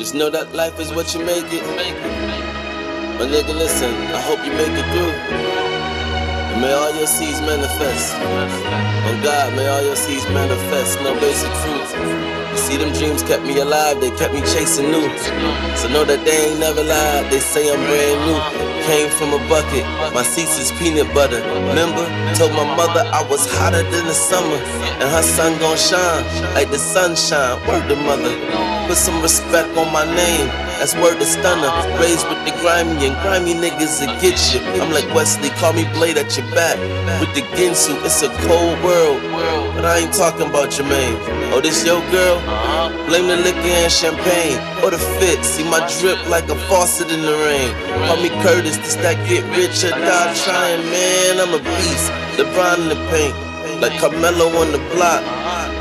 Just know that life is what you make it. My nigga, listen, I hope you make it through. And may all your seeds manifest. On God, may all your seeds manifest. No basic fruit. You see, them dreams kept me alive, they kept me chasing new. So know that they ain't never lied, they say I'm brand new. Came from a bucket, my seats is peanut butter. Remember, told my mother I was hotter than the summer. And her sun gon' shine like the sunshine. Word to mother. Put some respect on my name. That's word to stunner. Raised with the grimy and grimy niggas that get you. I'm like Wesley, call me Blade at your back. With the Ginsu, it's a cold world. But I ain't talking about Jermaine. Oh, this your girl? Blame the liquor and champagne. Or the fit. See my drip like a faucet in the rain. Call me Curtis, this that get rich or die trying, man. I'm a beast. LeBron in the paint. Like Carmelo on the block.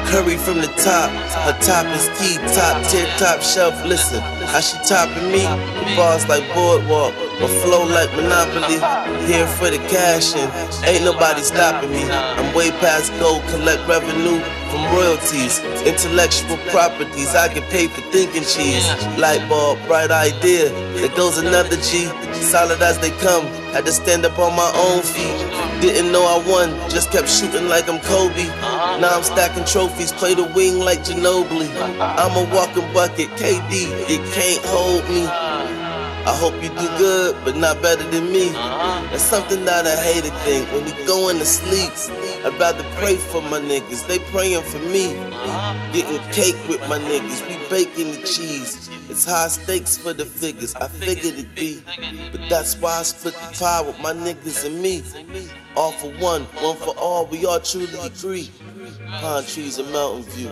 Curry from the top, her top is key, top tip top shelf. Listen, how she topping me? The bars like boardwalk, my flow like Monopoly. Here for the cash and ain't nobody stopping me. I'm way past gold, collect revenue from royalties, intellectual properties. I get paid for thinking cheese. Light bulb, bright idea. There goes another G, solid as they come. Had to stand up on my own feet. Didn't know I won, just kept shooting like I'm Kobe. Now I'm stacking trophies, play the wing like Ginobili. I'm a walking bucket, KD, it can't hold me. I hope you do good, but not better than me. Uh-huh. That's something that I hate to think. When we going to sleep, I'd rather pray for my niggas. They praying for me. Uh-huh. Getting cake with my niggas. We baking the cheese. It's high stakes for the figures. I figured it'd be. But that's why I split the pie with my niggas and me. All for one, one for all. We all truly agree. Pine trees and Mountain View.